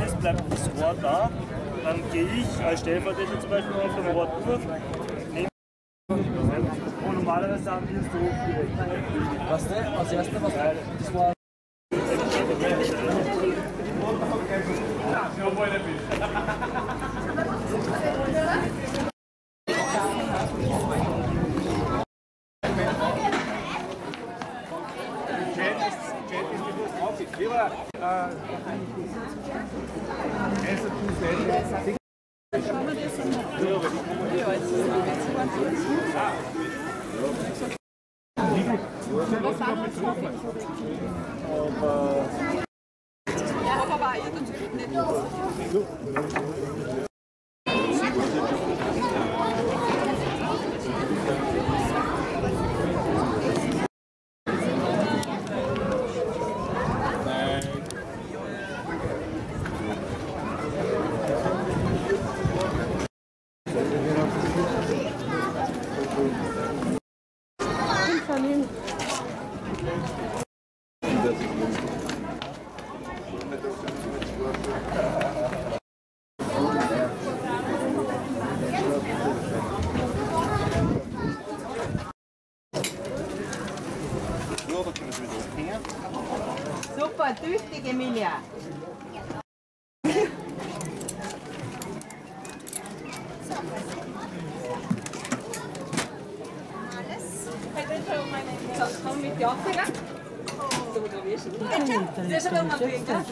Jetzt bleibt das Rohr da, dann gehe ich als Stellvertreter zum Beispiel auf dem Rohr durch. nehme- Und normalerweise haben wir so Was denn? Als erstes, was das war. Super, tüchtig, Emilia.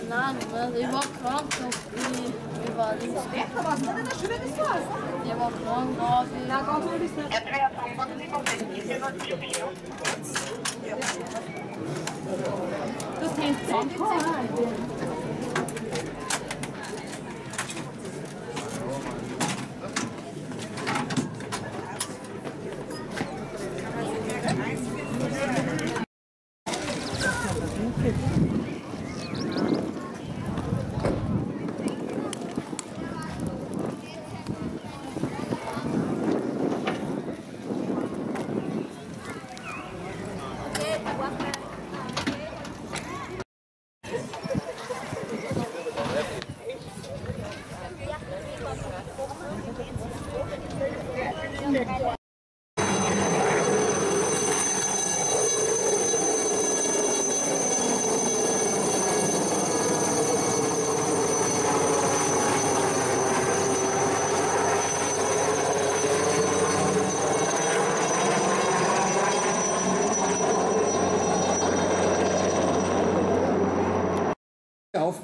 Nein, weil ich war krank und ich, ich war links. Was ist denn das Schönes was? Ich war krank, aber ich Na, komm, du bist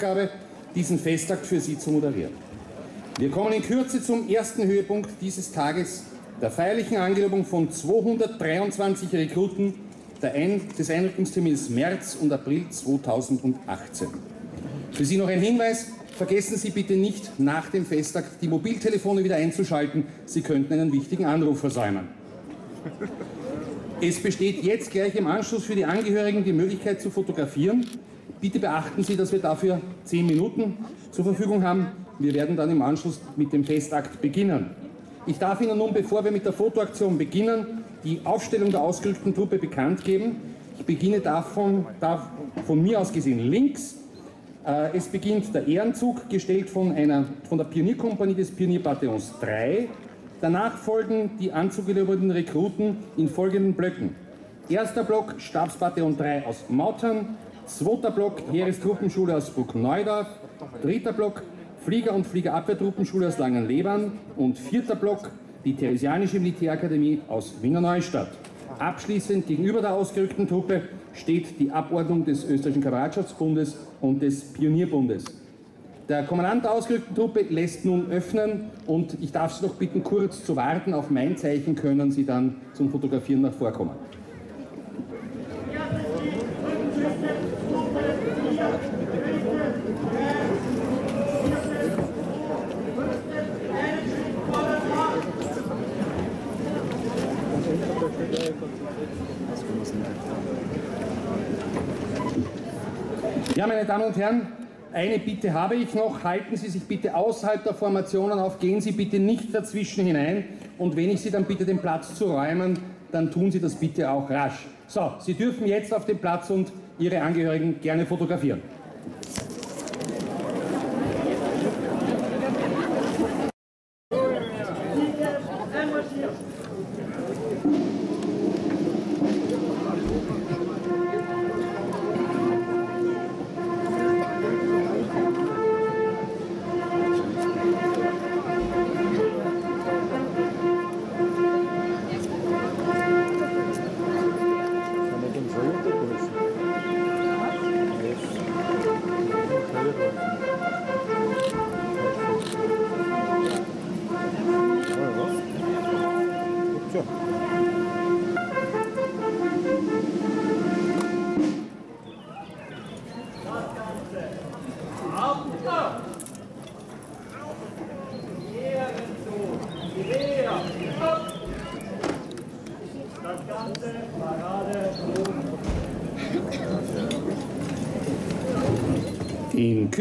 Aufgabe, diesen Festakt für Sie zu moderieren. Wir kommen in Kürze zum ersten Höhepunkt dieses Tages, der feierlichen Angelobung von 223 Rekruten Ein des Einrückungstermins März und April 2018. Für Sie noch ein Hinweis, vergessen Sie bitte nicht, nach dem Festakt die Mobiltelefone wieder einzuschalten. Sie könnten einen wichtigen Anruf versäumen. Es besteht jetzt gleich im Anschluss für die Angehörigen die Möglichkeit zu fotografieren. Bitte beachten Sie, dass wir dafür zehn Minuten zur Verfügung haben. Wir werden dann im Anschluss mit dem Festakt beginnen. Ich darf Ihnen nun, bevor wir mit der Fotoaktion beginnen, die Aufstellung der ausgerückten Truppe bekannt geben. Ich beginne davon, darf von mir aus gesehen links. Äh, Es beginnt der Ehrenzug, gestellt von, einer, von der Pionierkompanie des Pionierbataillons 3. Danach folgen die anzugelobten Rekruten in folgenden Blöcken. Erster Block Stabsbataillon 3 aus Mautern, zweiter Block Heerestruppenschule aus Bruckneudorf, dritter Block Flieger- und Fliegerabwehrtruppenschule aus Langenlebern und vierter Block die Theresianische Militärakademie aus Wiener Neustadt. Abschließend gegenüber der ausgerückten Truppe steht die Abordnung des Österreichischen Kameradschaftsbundes und des Pionierbundes. Der Kommandant der ausgerückten Truppe lässt nun öffnen und ich darf Sie noch bitten, kurz zu warten. Auf mein Zeichen können Sie dann zum Fotografieren nach vorkommen. Meine Damen und Herren, eine Bitte habe ich noch. Halten Sie sich bitte außerhalb der Formationen auf. Gehen Sie bitte nicht dazwischen hinein. Und wenn ich Sie dann bitte, den Platz zu räumen, dann tun Sie das bitte auch rasch. So, Sie dürfen jetzt auf den Platz und Ihre Angehörigen gerne fotografieren.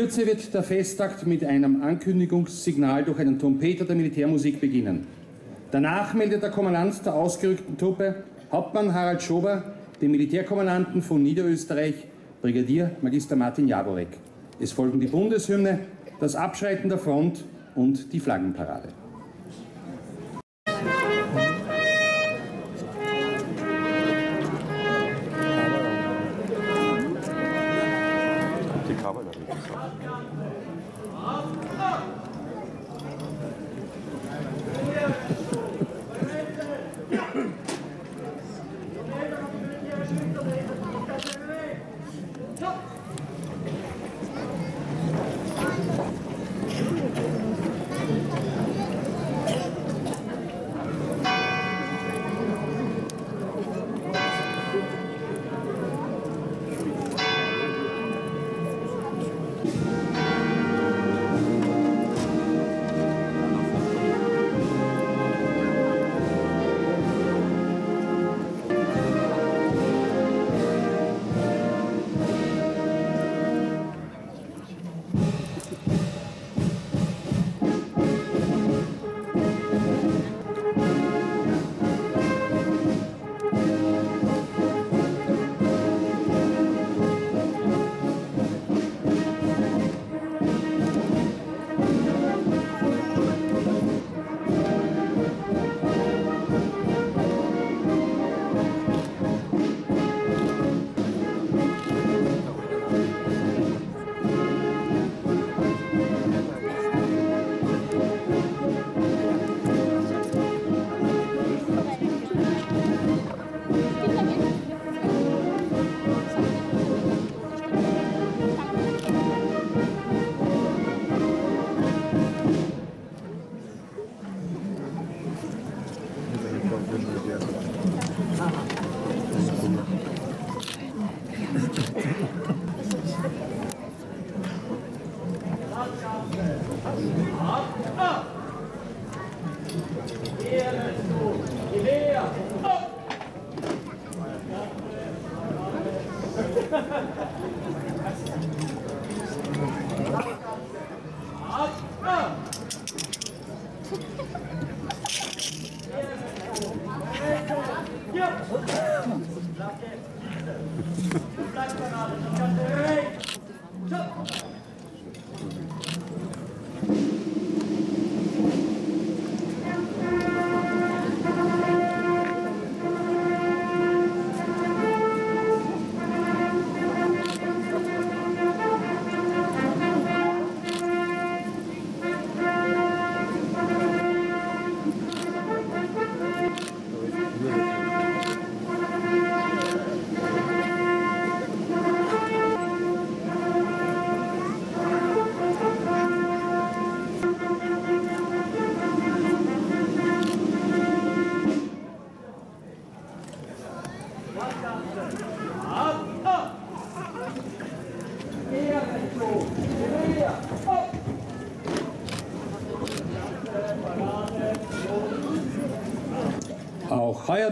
Kürze wird der Festakt mit einem Ankündigungssignal durch einen Trompeter der Militärmusik beginnen. Danach meldet der Kommandant der ausgerückten Truppe, Hauptmann Harald Schober, den Militärkommandanten von Niederösterreich, Brigadier Magister Martin Jaworek. Es folgen die Bundeshymne, das Abschreiten der Front und die Flaggenparade.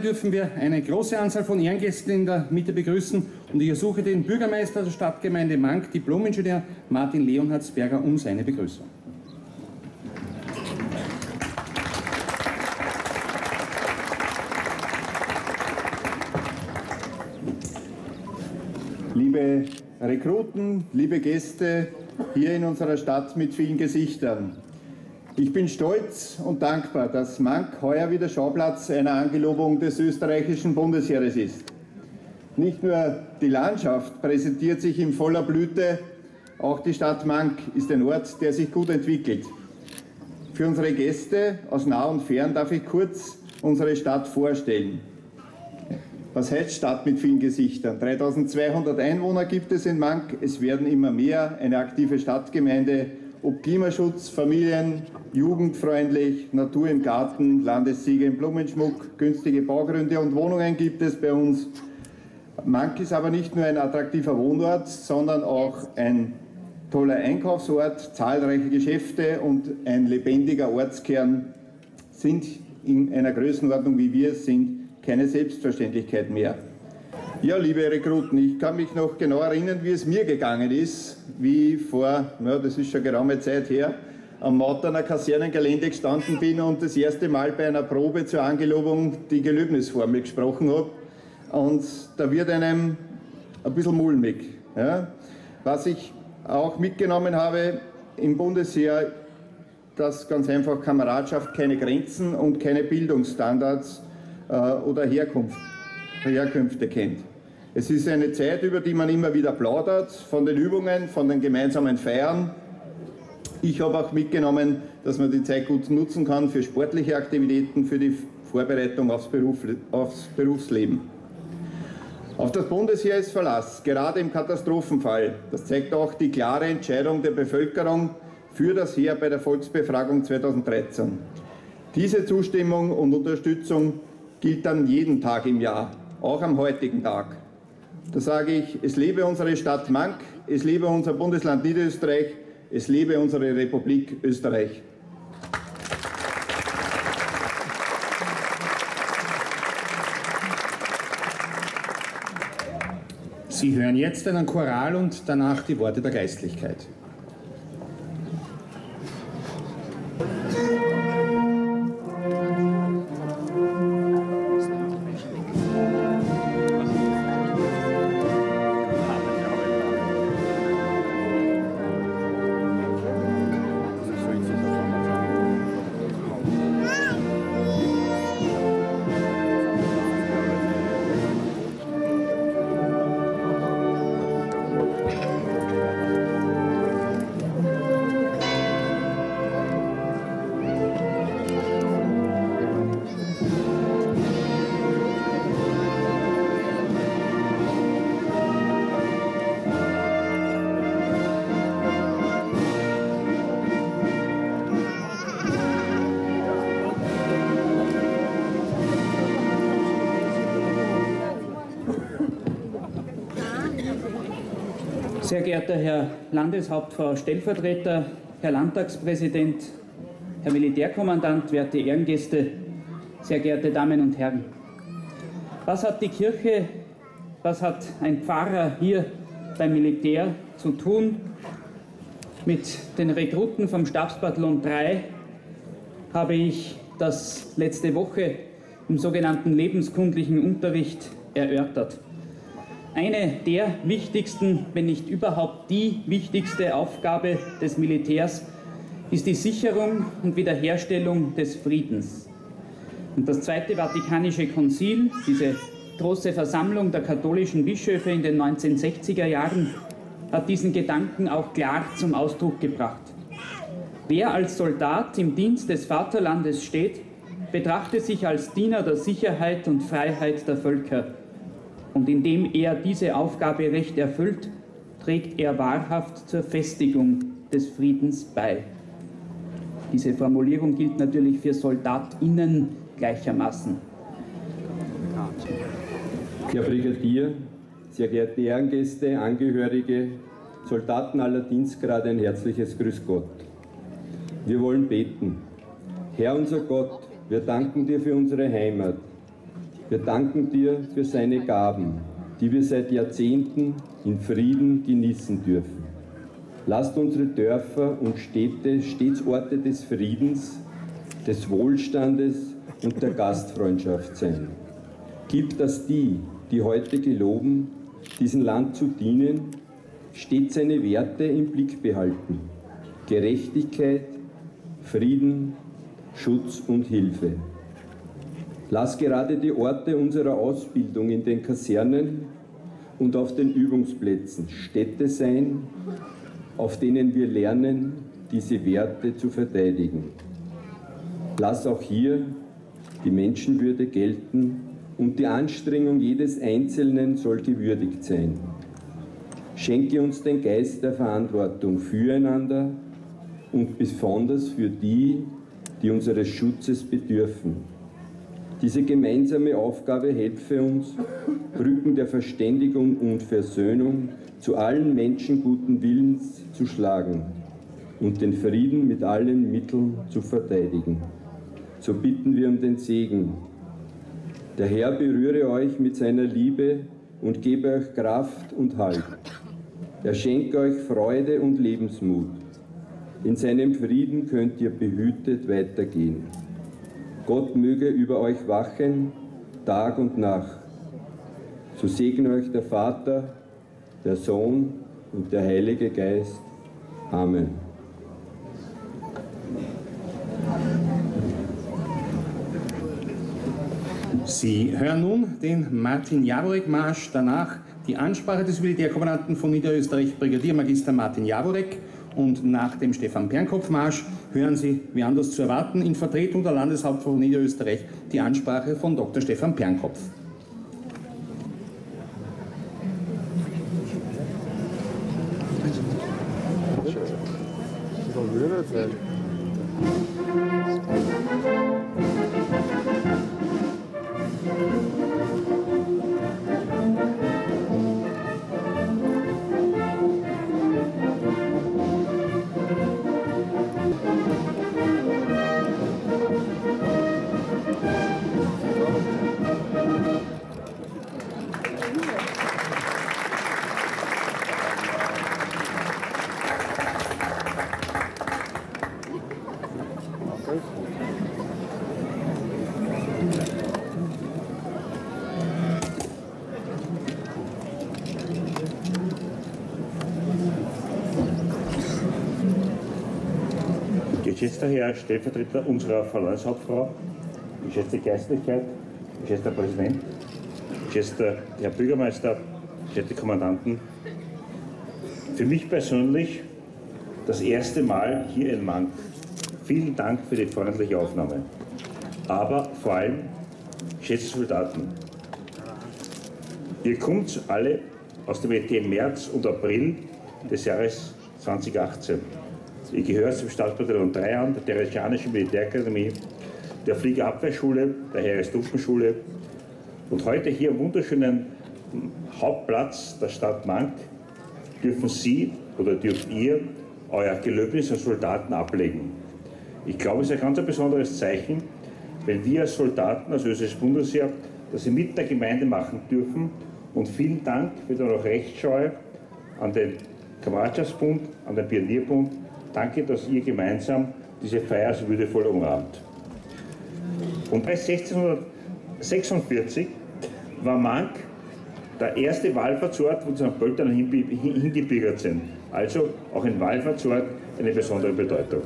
Dürfen wir eine große Anzahl von Ehrengästen in der Mitte begrüßen Und ich ersuche den Bürgermeister der Stadtgemeinde Mank, Diplomingenieur Martin Leonhardsberger, um seine Begrüßung. Liebe Rekruten, liebe Gäste hier in unserer Stadt mit vielen Gesichtern. Ich bin stolz und dankbar, dass Mank heuer wieder Schauplatz einer Angelobung des österreichischen Bundesheeres ist. Nicht nur die Landschaft präsentiert sich in voller Blüte, auch die Stadt Mank ist ein Ort, der sich gut entwickelt. Für unsere Gäste aus nah und fern darf ich kurz unsere Stadt vorstellen. Was heißt Stadt mit vielen Gesichtern? 3200 Einwohner gibt es in Mank, es werden immer mehr, eine aktive Stadtgemeinde, ob Klimaschutz, Familien, jugendfreundlich, Natur im Garten, Landessiege im Blumenschmuck, günstige Baugründe und Wohnungen gibt es bei uns. Mank ist aber nicht nur ein attraktiver Wohnort, sondern auch ein toller Einkaufsort, zahlreiche Geschäfte und ein lebendiger Ortskern sind in einer Größenordnung, wie wir es sind, keine Selbstverständlichkeit mehr. Ja, liebe Rekruten, ich kann mich noch genau erinnern, wie es mir gegangen ist, wie vor, ja, das ist schon geraume Zeit her, am Mauterner Kasernengelände gestanden bin und das erste Mal bei einer Probe zur Angelobung die Gelöbnisformel gesprochen habe. Und da wird einem ein bisschen mulmig. Ja. Was ich auch mitgenommen habe im Bundesheer, dass ganz einfach Kameradschaft keine Grenzen und keine Bildungsstandards äh, oder Herkunft, Herkünfte kennt. Es ist eine Zeit, über die man immer wieder plaudert, von den Übungen, von den gemeinsamen Feiern. Ich habe auch mitgenommen, dass man die Zeit gut nutzen kann für sportliche Aktivitäten, für die Vorbereitung aufs, Beruf, aufs Berufsleben. Auf das Bundesheer ist Verlass, gerade im Katastrophenfall. Das zeigt auch die klare Entscheidung der Bevölkerung für das Heer bei der Volksbefragung 2013. Diese Zustimmung und Unterstützung gilt dann jeden Tag im Jahr, auch am heutigen Tag. Da sage ich, es lebe unsere Stadt Mank, es lebe unser Bundesland Niederösterreich, es lebe unsere Republik Österreich. Sie hören jetzt einen Choral und danach die Worte der Geistlichkeit. Sehr geehrter Herr Landeshauptfrau Stellvertreter, Herr Landtagspräsident, Herr Militärkommandant, werte Ehrengäste, sehr geehrte Damen und Herren. Was hat die Kirche, was hat ein Pfarrer hier beim Militär zu tun? Mit den Rekruten vom Stabsbataillon 3 habe ich das letzte Woche im sogenannten lebenskundlichen Unterricht erörtert eine der wichtigsten, wenn nicht überhaupt die wichtigste Aufgabe des Militärs ist die Sicherung und Wiederherstellung des Friedens. Und das Zweite Vatikanische Konzil, diese große Versammlung der katholischen Bischöfe in den 1960er Jahren, hat diesen Gedanken auch klar zum Ausdruck gebracht. Wer als Soldat im Dienst des Vaterlandes steht, betrachtet sich als Diener der Sicherheit und Freiheit der Völker und indem er diese Aufgabe recht erfüllt, trägt er wahrhaft zur Festigung des Friedens bei. Diese Formulierung gilt natürlich für SoldatInnen gleichermaßen. Herr Brigadier, sehr geehrte Ehrengäste, Angehörige, Soldaten aller Dienstgrade, ein herzliches Grüß Gott. Wir wollen beten. Herr unser Gott, wir danken dir für unsere Heimat, wir danken dir für seine Gaben. die wir seit Jahrzehnten in Frieden genießen dürfen. Lasst unsere Dörfer und Städte stets Orte des Friedens, des Wohlstandes und der Gastfreundschaft sein. Gib, dass die, die heute geloben, diesem Land zu dienen, stets seine Werte im Blick behalten. Gerechtigkeit, Frieden, Schutz und Hilfe. Lass gerade die Orte unserer Ausbildung in den Kasernen und auf den Übungsplätzen Städte sein, auf denen wir lernen, diese Werte zu verteidigen. Lass auch hier die Menschenwürde gelten und die Anstrengung jedes Einzelnen soll gewürdigt sein. Schenke uns den Geist der Verantwortung füreinander und besonders für die, die unseres Schutzes bedürfen. Diese gemeinsame Aufgabe helfe uns, Brücken der Verständigung und Versöhnung zu allen Menschen guten Willens zu schlagen und den Frieden mit allen Mitteln zu verteidigen. So bitten wir um den Segen. Der Herr berühre euch mit seiner Liebe und gebe euch Kraft und Halt. Er schenke euch Freude und Lebensmut. In seinem Frieden könnt ihr behütet weitergehen. Gott möge über euch wachen, Tag und Nacht. So segne euch der Vater, der Sohn und der Heilige Geist. Amen. Sie hören nun den Martin Jaworek-Marsch, danach die Ansprache des Militärkommandanten von Niederösterreich, Brigadiermagister Martin Jaworek und nach dem Stefan Pernkopf-Marsch hören Sie, wie anders zu erwarten, in Vertretung der Landeshauptfrau Niederösterreich die Ansprache von Dr. Stefan Pernkopf. Das Geschätzter Herr Stellvertreter unserer Verlandshauptfrau, geschätzte Geistlichkeit, geschätzter Präsident, geschätzter Herr Bürgermeister, geschätzte Kommandanten, für mich persönlich das erste Mal hier in Mank. Vielen Dank für die freundliche Aufnahme. Aber vor allem, geschätzte Soldaten, ihr kommt alle aus dem ET März und April des Jahres 2018. Ich gehöre zum Staatsbataillon 3 an, der Theresianischen Militärakademie, der Fliegerabwehrschule, der Heerestruppenschule und heute hier am wunderschönen Hauptplatz der Stadt Mank dürfen Sie oder dürft ihr euer Gelöbnis als Soldaten ablegen. Ich glaube, es ist ein ganz besonderes Zeichen, wenn wir als Soldaten, als österreichisches Bundesheer, das Sie mit der Gemeinde machen dürfen. Und vielen Dank für eure Rechtsscheu an den Kameradschaftsbund, an den Pionierbund Danke, dass ihr gemeinsam diese Feier so würdevoll umrahmt. Und bei 1646 war Mank der erste Wallfahrtsort, wo die St. Pöltener hingebürgert sind. Also auch ein Wallfahrtsort eine besondere Bedeutung.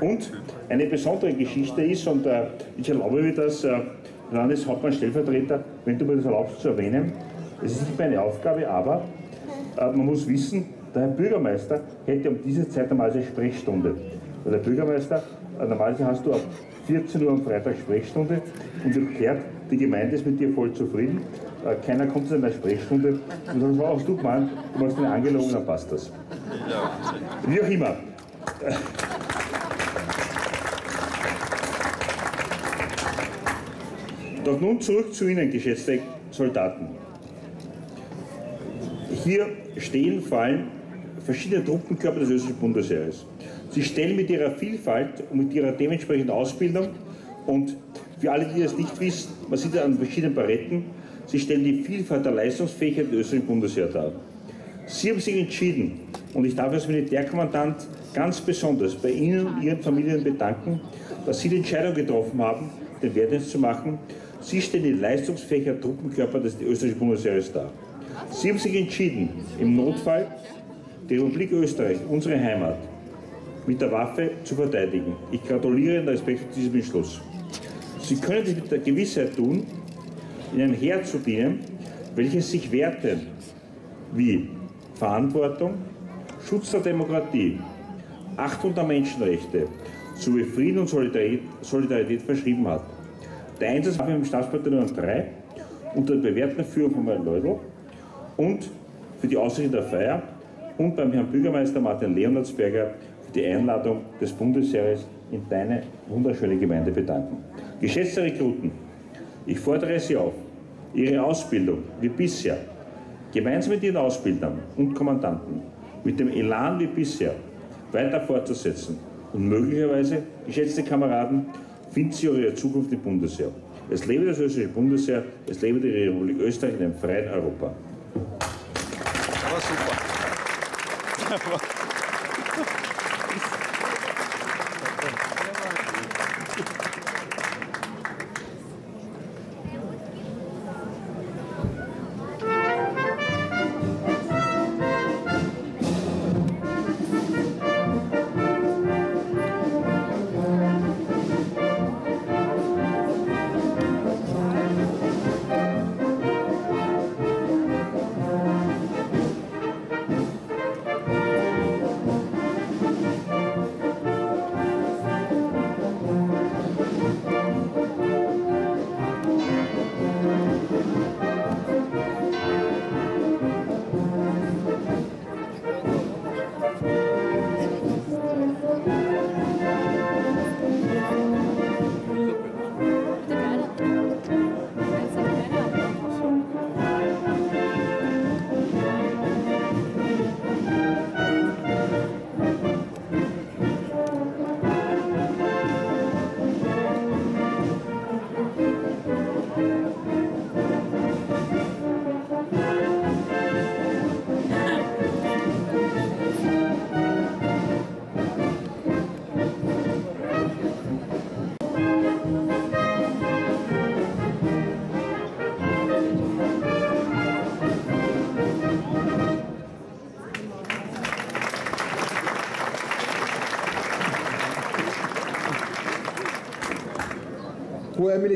Und eine besondere Geschichte ist, und äh, ich erlaube mir das, äh, Landeshauptmann Stellvertreter, wenn du mir das erlaubst zu erwähnen, es ist nicht meine Aufgabe, aber äh, man muss wissen, der Herr Bürgermeister hätte um diese Zeit normalerweise Sprechstunde. Weil der Bürgermeister, normalerweise hast du ab 14 Uhr am Freitag Sprechstunde und gehört, die Gemeinde ist mit dir voll zufrieden. Äh, keiner kommt zu einer Sprechstunde und dann was hast du gemeint, du machst eine Angelobung, dann passt das. Wie auch immer. Doch nun zurück zu Ihnen, geschätzte Soldaten. Hier stehen, fallen verschiedene Truppenkörper des österreichischen Bundesheeres. Sie stellen mit ihrer Vielfalt und mit ihrer dementsprechenden Ausbildung und für alle, die das nicht wissen, man sieht an verschiedenen Baretten, Sie stellen die Vielfalt der Leistungsfähigkeit des österreichischen Bundesheer dar. Sie haben sich entschieden, und ich darf als Militärkommandant ganz besonders bei Ihnen und Ihren Familien bedanken, dass Sie die Entscheidung getroffen haben, den Wehrdienst zu machen. Sie stellen die Leistungsfähigkeit Truppenkörper des österreichischen Bundesheeres dar. Sie haben sich entschieden, im Notfall die Republik Österreich, unsere Heimat, mit der Waffe zu verteidigen. Ich gratuliere in Respekt diesem Entschluss. Sie können dies mit der Gewissheit tun, in einem Heer zu dienen, welches sich Werte wie Verantwortung, Schutz der Demokratie, Achtung der Menschenrechte sowie Frieden und Solidarität, Solidarität verschrieben hat. Der Einsatz war im Staatsbataillon 3 unter der bewährten Führung von Herrn Leudl und für die Ausrichtung der Feier und beim Herrn Bürgermeister Martin Leonardsberger für die Einladung des Bundesheeres in deine wunderschöne Gemeinde bedanken. Geschätzte Rekruten, ich fordere Sie auf, Ihre Ausbildung wie bisher, gemeinsam mit Ihren Ausbildern und Kommandanten, mit dem Elan wie bisher weiter fortzusetzen und möglicherweise, geschätzte Kameraden, finden Sie Ihre Zukunft im Bundesheer. Es lebe das österreichische Bundesheer, es lebe die Republik Österreich in einem freien Europa. Aber super. Thank you.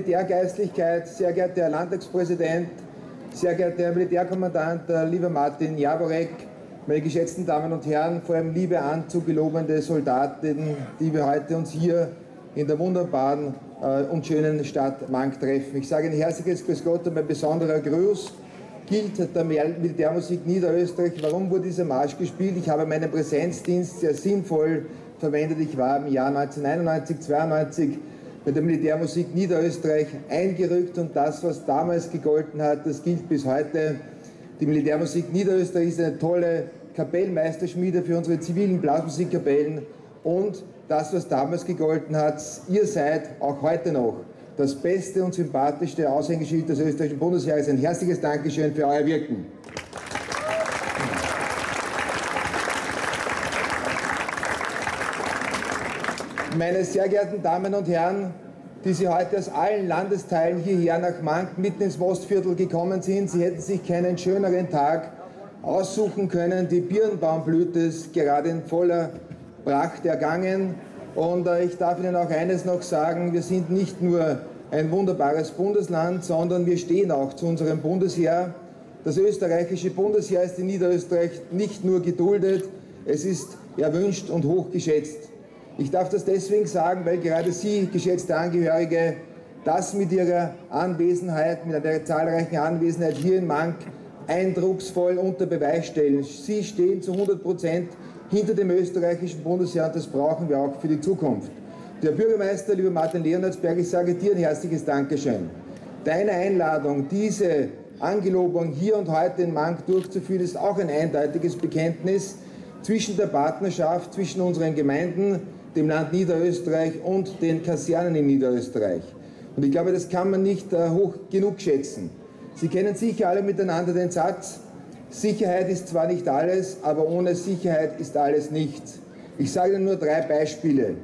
Militärgeistlichkeit, sehr geehrter Herr Landtagspräsident, sehr geehrter Herr Militärkommandant, äh, lieber Martin Jaworek, meine geschätzten Damen und Herren, vor allem liebe anzugelobende Soldaten, die wir heute uns hier in der wunderbaren äh, und schönen Stadt Mank treffen. Ich sage ein herzliches Grüß Gott und mein besonderer Gruß gilt der Militärmusik Niederösterreich. Warum wurde dieser Marsch gespielt? Ich habe meinen Präsenzdienst sehr sinnvoll verwendet. Ich war im Jahr 1991, 92 bei der Militärmusik Niederösterreich eingerückt und das, was damals gegolten hat, das gilt bis heute. Die Militärmusik Niederösterreich ist eine tolle Kapellmeisterschmiede für unsere zivilen Blasmusikkapellen und das, was damals gegolten hat, ihr seid auch heute noch das beste und sympathischste Aushängeschild des österreichischen Bundesheeres. Ein herzliches Dankeschön für euer Wirken. Meine sehr geehrten Damen und Herren, die Sie heute aus allen Landesteilen hierher nach Mank mitten ins Mostviertel gekommen sind, Sie hätten sich keinen schöneren Tag aussuchen können. Die Birnbaumblüte ist gerade in voller Pracht ergangen. Und äh, ich darf Ihnen auch eines noch sagen, wir sind nicht nur ein wunderbares Bundesland, sondern wir stehen auch zu unserem Bundesheer. Das österreichische Bundesheer ist in Niederösterreich nicht nur geduldet, es ist erwünscht und hochgeschätzt. Ich darf das deswegen sagen, weil gerade Sie, geschätzte Angehörige, das mit Ihrer Anwesenheit, mit einer zahlreichen Anwesenheit hier in Mank eindrucksvoll unter Beweis stellen. Sie stehen zu 100 Prozent hinter dem österreichischen Bundesheer und das brauchen wir auch für die Zukunft. Der Bürgermeister, lieber Martin Leonardsberg, ich sage dir ein herzliches Dankeschön. Deine Einladung, diese Angelobung hier und heute in Mank durchzuführen, ist auch ein eindeutiges Bekenntnis zwischen der Partnerschaft, zwischen unseren Gemeinden, dem Land Niederösterreich und den Kasernen in Niederösterreich. Und ich glaube, das kann man nicht äh, hoch genug schätzen. Sie kennen sicher alle miteinander den Satz, Sicherheit ist zwar nicht alles, aber ohne Sicherheit ist alles nichts. Ich sage Ihnen nur drei Beispiele.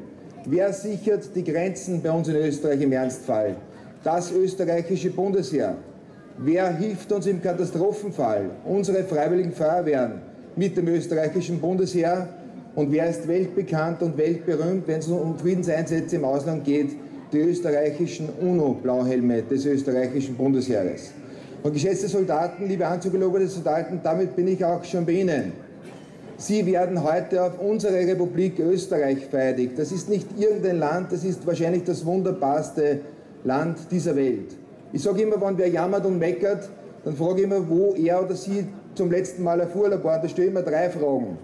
Wer sichert die Grenzen bei uns in Österreich im Ernstfall? Das österreichische Bundesheer. Wer hilft uns im Katastrophenfall? Unsere freiwilligen Feuerwehren mit dem österreichischen Bundesheer. Und wer ist weltbekannt und weltberühmt, wenn es um Friedenseinsätze im Ausland geht? Die österreichischen UNO-Blauhelme des österreichischen Bundesheeres. Und geschätzte Soldaten, liebe anzugelobene Soldaten, damit bin ich auch schon bei Ihnen. Sie werden heute auf unsere Republik Österreich vereidigt. Das ist nicht irgendein Land, das ist wahrscheinlich das wunderbarste Land dieser Welt. Ich sage immer, wenn wer jammert und meckert, dann frage ich immer, wo er oder sie zum letzten Mal auf Urlaub war. Da stelle ich immer drei Fragen.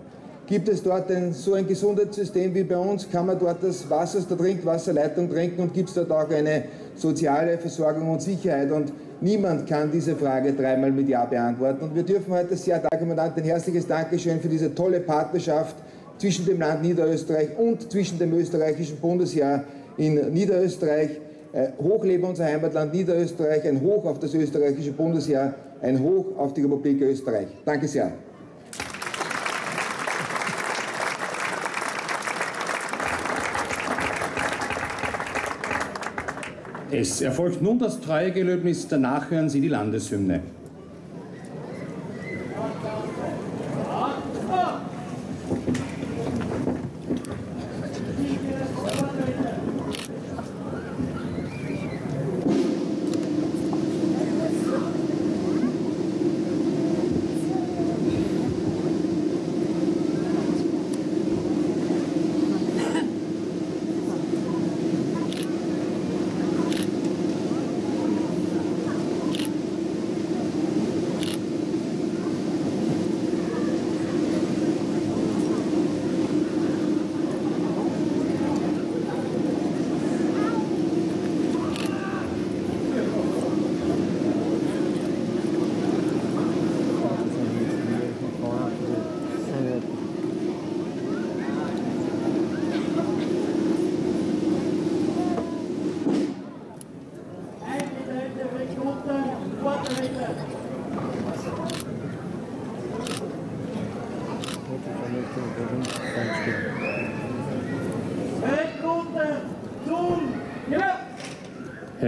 Gibt es dort ein, so ein Gesundheitssystem wie bei uns? Kann man dort das Wasser aus der Trinkwasserleitung trinken und gibt es dort auch eine soziale Versorgung und Sicherheit? Und Niemand kann diese Frage dreimal mit Ja beantworten. Und wir dürfen heute sehr, Herr Kommandant, ein herzliches Dankeschön für diese tolle Partnerschaft zwischen dem Land Niederösterreich und zwischen dem österreichischen Bundesjahr in Niederösterreich. Äh, Hochlebe unser Heimatland Niederösterreich, ein Hoch auf das österreichische Bundesjahr, ein Hoch auf die Republik Österreich. Danke sehr. Es erfolgt nun das Treuegelöbnis, danach hören Sie die Landeshymne.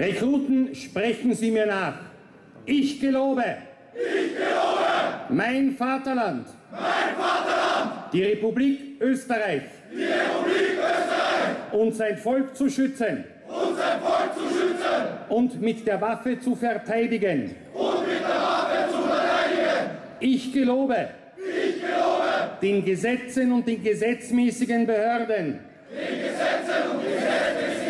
Rekruten, sprechen Sie mir nach. Ich gelobe. Ich gelobe. Mein Vaterland. Mein Vaterland. Die Republik Österreich. Die Republik Österreich. Und sein Volk zu schützen. Und sein Volk zu schützen. Und mit der Waffe zu verteidigen. Und mit der Waffe zu verteidigen. Ich gelobe. Ich gelobe. Den Gesetzen und den gesetzmäßigen Behörden. Den Gesetzen und gesetzmäßigen Behörden.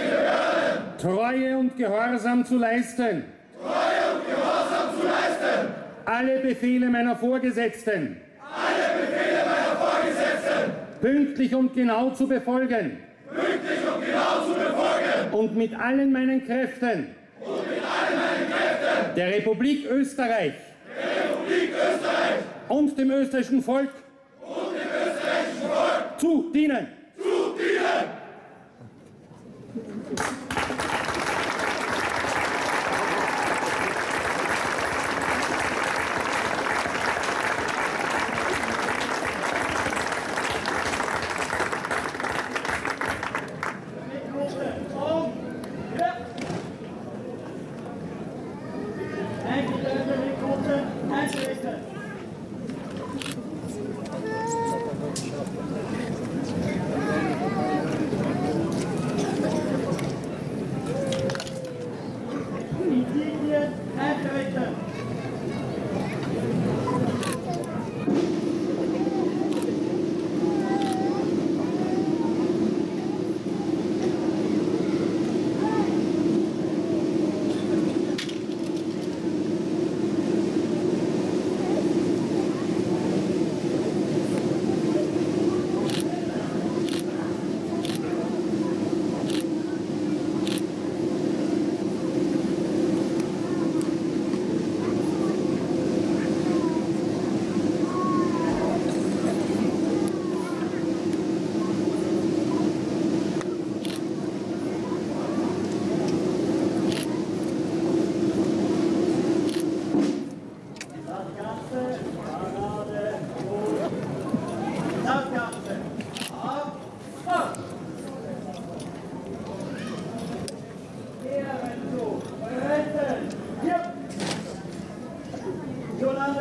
Treue und Gehorsam zu leisten. Treue und Gehorsam zu leisten. Alle Befehle meiner Vorgesetzten. Alle Befehle meiner Vorgesetzten. Pünktlich und genau zu befolgen. Pünktlich und genau zu befolgen. Und mit allen meinen Kräften. Und mit allen meinen Kräften. Der Republik Österreich. Der Republik Österreich. Und dem österreichischen Volk. Und dem österreichischen Volk. Zu dienen. Zu dienen.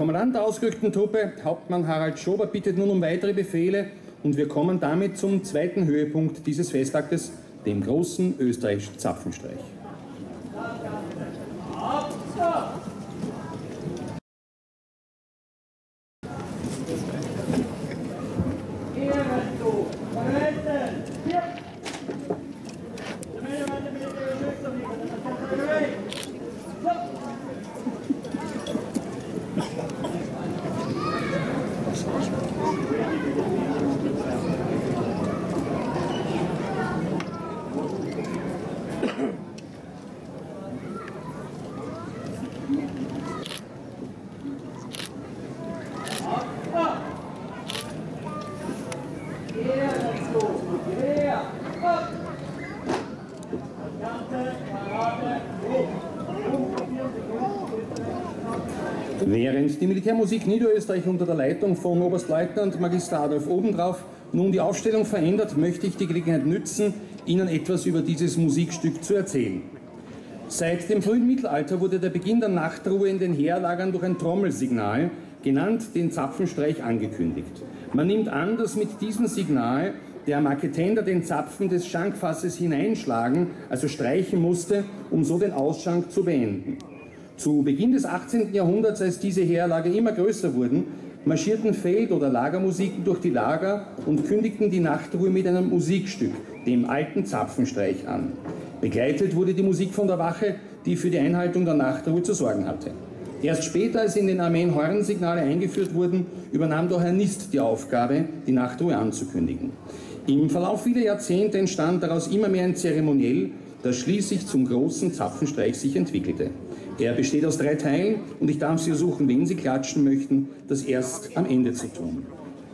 Kommandant der ausgerückten Truppe, Hauptmann Harald Schober, bittet nun um weitere Befehle und wir kommen damit zum zweiten Höhepunkt dieses Festaktes, dem großen österreichischen Zapfenstreich. Die Militärmusik Niederösterreich unter der Leitung von Oberstleutnant Magister Adolf Obendrauf nun die Aufstellung verändert, möchte ich die Gelegenheit nützen, Ihnen etwas über dieses Musikstück zu erzählen. Seit dem frühen Mittelalter wurde der Beginn der Nachtruhe in den Heerlagern durch ein Trommelsignal, genannt den Zapfenstreich, angekündigt. Man nimmt an, dass mit diesem Signal der Marketender den Zapfen des Schankfasses hineinschlagen, also streichen musste, um so den Ausschank zu beenden. Zu Beginn des 18. Jahrhunderts, als diese Heerlager immer größer wurden, marschierten Feld- oder Lagermusiken durch die Lager und kündigten die Nachtruhe mit einem Musikstück, dem alten Zapfenstreich, an. Begleitet wurde die Musik von der Wache, die für die Einhaltung der Nachtruhe zu sorgen hatte. Erst später, als in den Armeen Hornsignale eingeführt wurden, übernahm der Hornist die Aufgabe, die Nachtruhe anzukündigen. Im Verlauf vieler Jahrzehnte entstand daraus immer mehr ein Zeremoniell, das schließlich zum großen Zapfenstreich sich entwickelte. Er besteht aus drei Teilen und ich darf Sie ersuchen, wenn Sie klatschen möchten, das erst am Ende zu tun.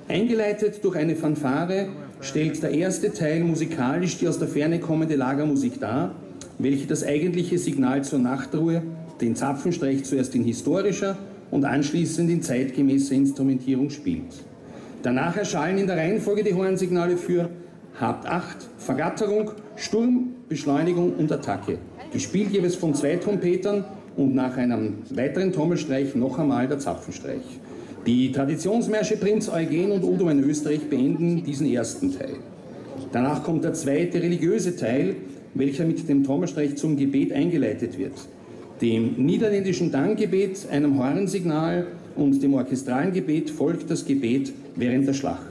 Eingeleitet durch eine Fanfare stellt der erste Teil musikalisch die aus der Ferne kommende Lagermusik dar, welche das eigentliche Signal zur Nachtruhe, den Zapfenstreich zuerst in historischer und anschließend in zeitgemäßer Instrumentierung spielt. Danach erschallen in der Reihenfolge die Hornsignale für Habt Acht, Vergatterung, Sturm, Beschleunigung und Attacke, gespielt jeweils von zwei Trompetern und nach einem weiteren Trommelstreich noch einmal der Zapfenstreich. Die Traditionsmärsche Prinz Eugen und Udo in Österreich beenden diesen ersten Teil. Danach kommt der zweite religiöse Teil, welcher mit dem Trommelstreich zum Gebet eingeleitet wird. Dem niederländischen Dankgebet, einem Hornsignal und dem orchestralen Gebet folgt das Gebet während der Schlacht.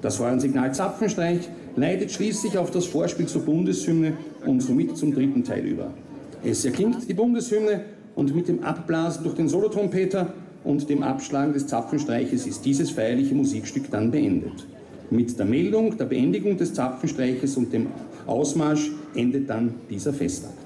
Das Hornsignal Zapfenstreich leitet schließlich auf das Vorspiel zur Bundeshymne und somit zum dritten Teil über. Es erklingt die Bundeshymne und mit dem Abblasen durch den Solotrompeter und dem Abschlagen des Zapfenstreiches ist dieses feierliche Musikstück dann beendet. Mit der Meldung der Beendigung des Zapfenstreiches und dem Ausmarsch endet dann dieser Festakt.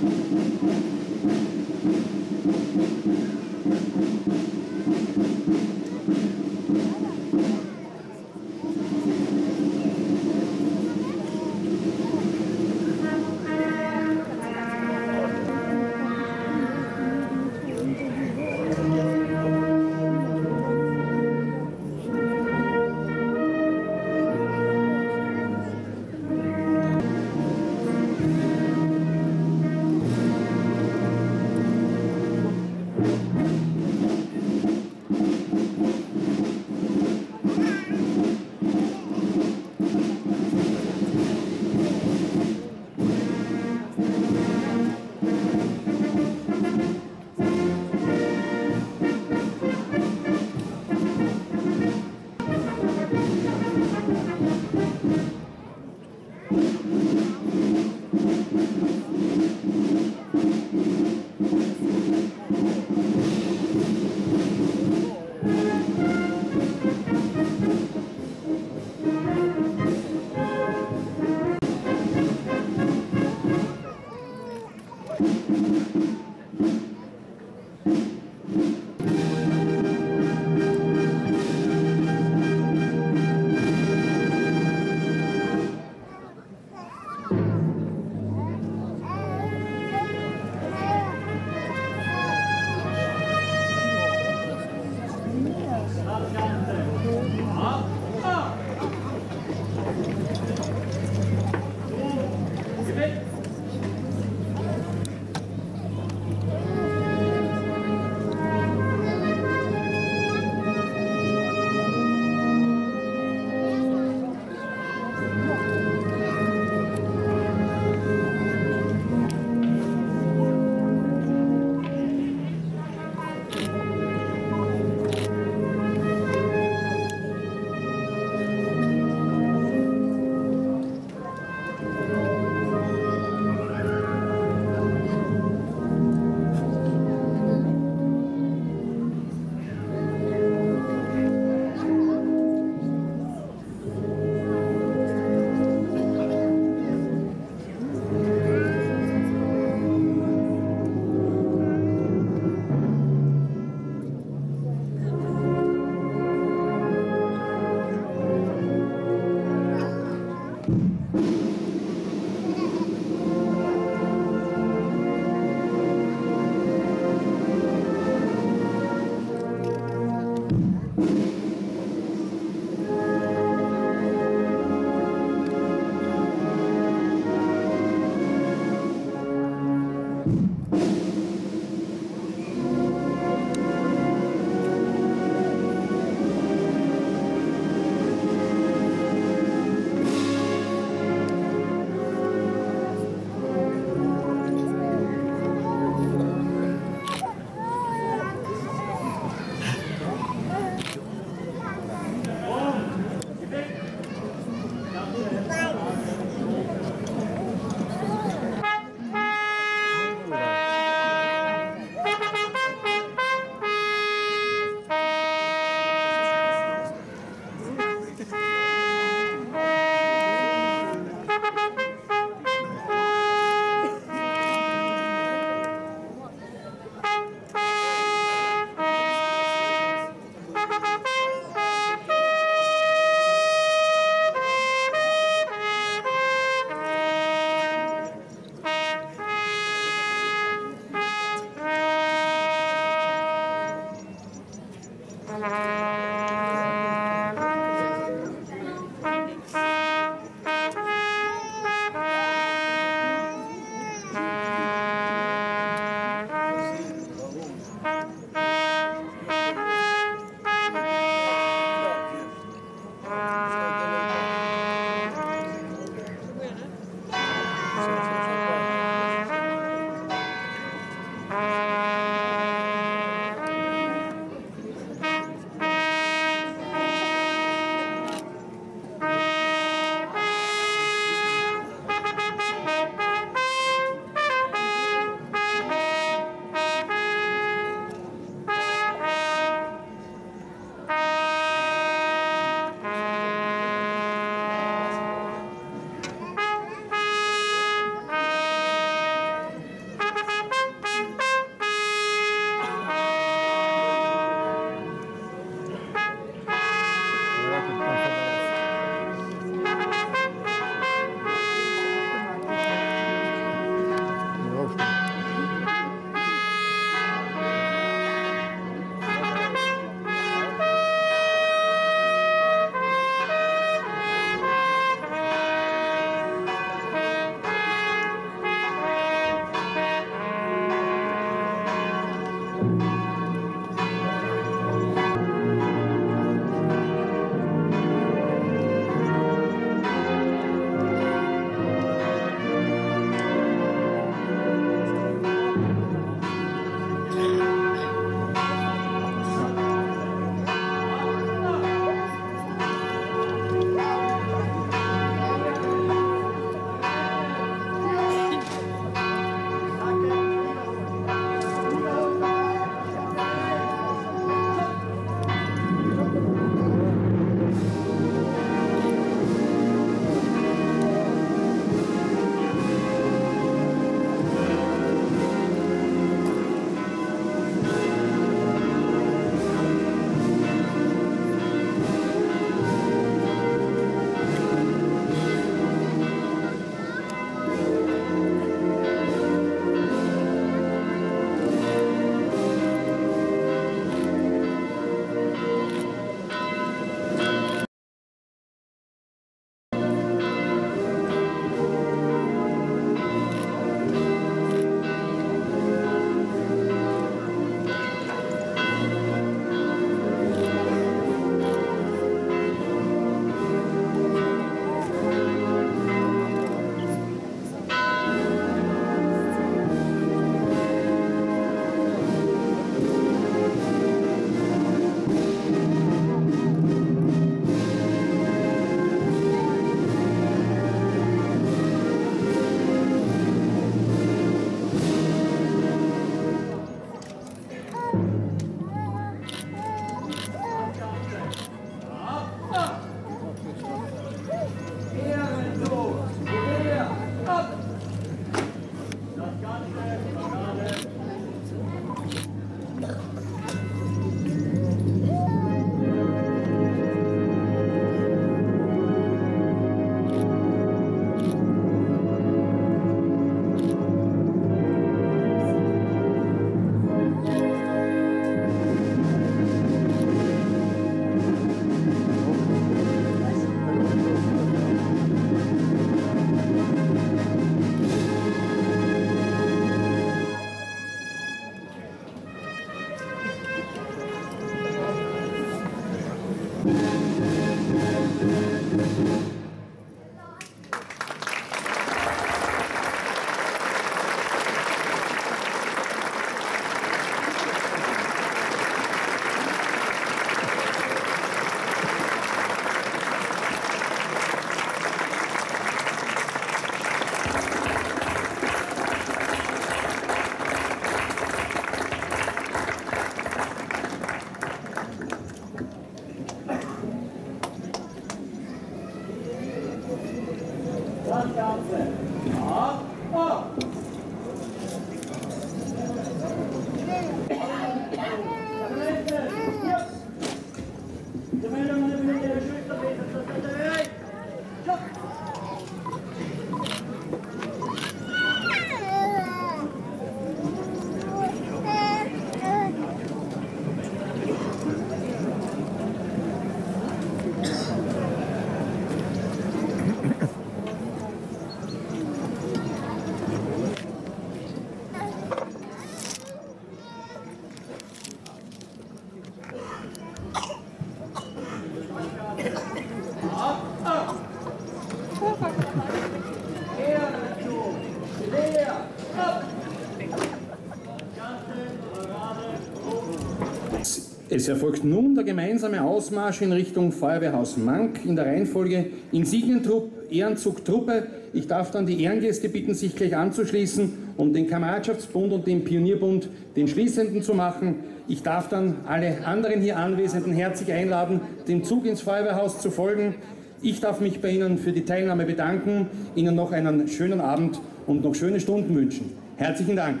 Es erfolgt nun der gemeinsame Ausmarsch in Richtung Feuerwehrhaus Mank in der Reihenfolge Insignientrupp, Ehrenzug, Truppe. Ich darf dann die Ehrengäste bitten, sich gleich anzuschließen, um den Kameradschaftsbund und den Pionierbund den Schließenden zu machen. Ich darf dann alle anderen hier Anwesenden herzlich einladen, dem Zug ins Feuerwehrhaus zu folgen. Ich darf mich bei Ihnen für die Teilnahme bedanken, Ihnen noch einen schönen Abend und noch schöne Stunden wünschen. Herzlichen Dank.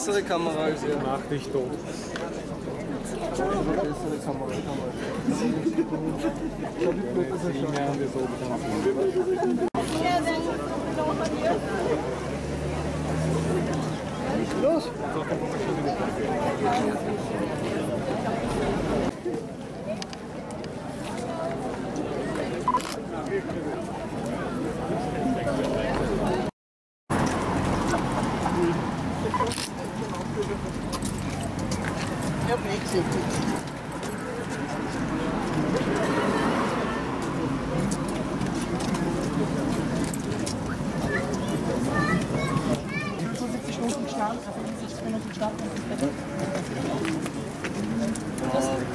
Bessere Kamera als ihr. Mach dich tot. Ich habe eine bessere Kamera. Ich habe die Blut, dass er Los! Eu peguei. Minuten Start, 65 Minuten Start. Warte mal.